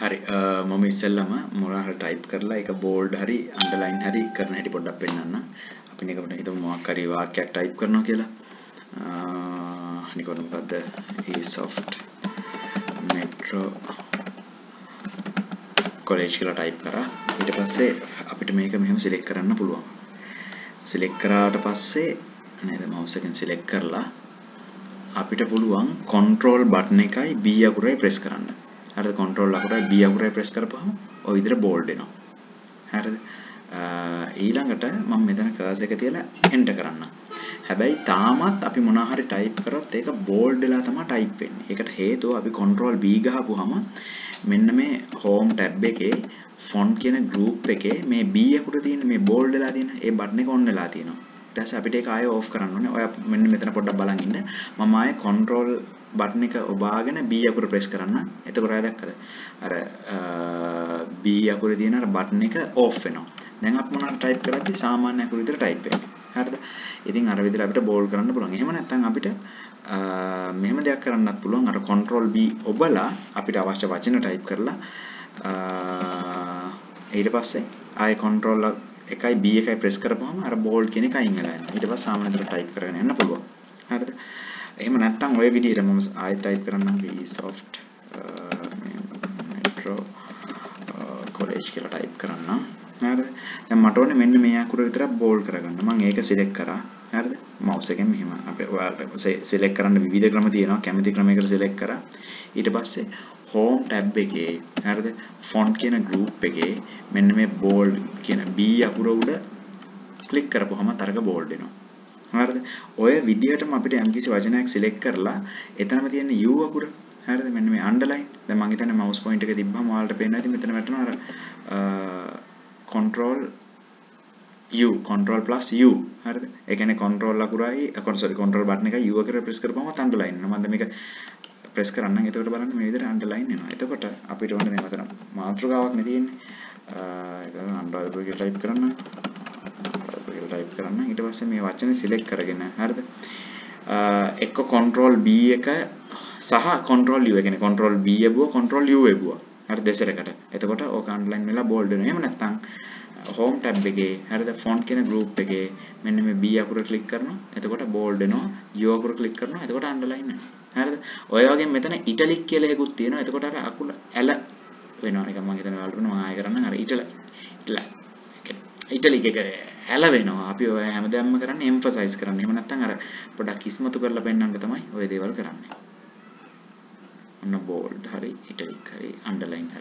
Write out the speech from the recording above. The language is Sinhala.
හරි මම ඉස්සෙල්ලම මොනවා හරි ටයිප් කරලා ඒක බෝල්ඩ් හරි අන්ඩර්ලයින් හරි කරන හැටි පොඩ්ඩක් පෙන්නන්න. අපි නිකම්ම හිතමු මොකක් හරි වාක්‍යයක් ටයිප් කරනවා කියලා. නිකම්ම මොකද්ද? esoft metro college කියලා ටයිප් කරා. ඊට පස්සේ අපිට මේක මෙහෙම සිලෙක්ට් කරන්න පුළුවන්. සිලෙක්ට් කරාට පස්සේ නේද mouse එකෙන් සිලෙක්ට් කරලා අපිට පුළුවන් control button එකයි B අකුරයි press කරන්න. හරිද control අකුරයි B අකුරයි press කරපුවම ඔය විදිහට bold එනවා. හරිද? ඊළඟට මම මෙතන cursor එක තියලා enter කරන්න. හැබැයි තාමත් අපි මොනවා හරි type කරොත් ඒක bold වෙලා තමයි type වෙන්නේ. ඒකට හේතුව අපි control B ගහපුවම මෙන්න මේ home tab එකේ font කියන group එකේ මේ B අකුර තියෙන මේ bold වෙලා තියෙන ඒ button එක on වෙලා තියෙනවා. ඊට පස්සේ අපිට ඒක ආයෙ off කරන්න ඕනේ. ඔය මෙන්න මෙතන පොඩ්ඩක් බලන් ඉන්න. මම ආයෙ control බටන් එක ඔබාගෙන B අකුර ප්‍රෙස් කරන්න. එතකොට ආයෙ දැක්කද? අර B අකුරේ තියෙන අර බටන් එක ඕෆ් වෙනවා. දැන් අපි මොනවද ටයිප් කරද්දි සාමාන්‍ය අකුරු විතර ටයිප් වෙන්නේ. හරිද? ඉතින් අර විදිහට අපිට බෝල් කරන්න පුළුවන්. එහෙම නැත්නම් අපිට මෙහෙම දෙයක් කරන්නත් පුළුවන්. අර control B ඔබලා අපිට අවශ්‍ය වචන ටයිප් කරලා ඊට පස්සේ ආයෙ control එකයි B එකයි ප්‍රෙස් කරපුවම අර බෝල්ඩ් කියන එක අයින් වෙලා යනවා. ඊට පස්සේ සාමාන්‍ය විදිහට ටයිප් කරගෙන යන්න පුළුවන්. හරිද? එහෙම නැත්නම් ඔය විදිහට මම ආයෙත් ටයිප් කරන්නම් vsoft metro college කියලා ටයිප් කරන්නම් හරිද? දැන් මට ඕනේ මෙන්න මේ අකුර විතරක් බෝල්ඩ් කරගන්න. මම ඒක සිලෙක්ට් කරා. හරිද? mouse එකෙන් මෙහෙම. අපේ ඔයාලට සිලෙක්ට් කරන්න විවිධ ක්‍රම තියෙනවා. කැමති ක්‍රමයකට සිලෙක්ට් කරා. ඊට පස්සේ home tab එකේ හරිද? font කියන group එකේ මෙන්න මේ bold කියන B අකුර උඩ ක්ලික් කරපුවම තරක bold වෙනවා හරිද? ඔය විදිහටම අපිට යම්කිසි වචනයක් සිලෙක්ට් කරලා එතනම තියෙන U අකුර හරිද? මෙන්න මේ අන්ඩර්ලයින් දැන් මම හිතන්නේ මවුස් පොයින්ට් එක තිබ්බම ඔයාලට පේනවා ඉතින් මෙතන වැටෙනවා අර control U control plus U හරිද? ඒ කියන්නේ control අකුරයි sorry control button එකයි U අකුර ප්‍රෙස් කරපුවම අන්ඩර්ලයින් වෙනවා මම මේක ප්‍රෙස් කරන්නම්. එතකොට බලන්න මේ විදිහට අන්ඩර්ලයින් වෙනවා එතකොට අපිට ඕනේ මේ මතන මාතෘකාවක් නේ තියෙන්නේ. ඒක අන්ඩර්ලයින් කියලා ටයිප් කරන්න. කියලා ටයිප් කරන්න. ඊට පස්සේ මේ වචනේ සිලෙක්ට් කරගෙන හරිද? එක්ක control B එක සහ control U කියන්නේ control B එබුවා control U එබුවා හරි දෙසරකට. එතකොට ඕක අන්ඩර්ලයින් වෙලා බෝල්ඩ් වෙනවා. එහෙම නැත්නම් home tab එකේ හරිද? font කියන group එකේ. මෙන්න මේ B අකුර ක්ලික් කරනවා. එතකොට බෝල්ඩ් වෙනවා. U අකුර ක්ලික් කරනවා. එතකොට අන්ඩර්ලයින් වෙනවා. හරිද? ඔය වගේ මෙතන ඉටලික් කියලා එකකුත් තියෙනවා. එතකොට අර අකුල ඇල වෙනවා. නිකන් මම හිතන්නේ ඔයාලට මම ආයෙ කරන්න අර ඉටල ඉටල ඉටලික් එක ඇල වෙනවා. අපි ඔය හැමදාම කරන්නේ එම්ෆසයිස් කරන්න. එහෙම නැත්නම් අර පොඩක් ඉස්මතු කරලා පෙන්වන්න තමයි ඔය දේවල් කරන්නේ. ඔන්න බෝල්ඩ් හරි ඉටලික් හරි අන්ඩර්ලයින්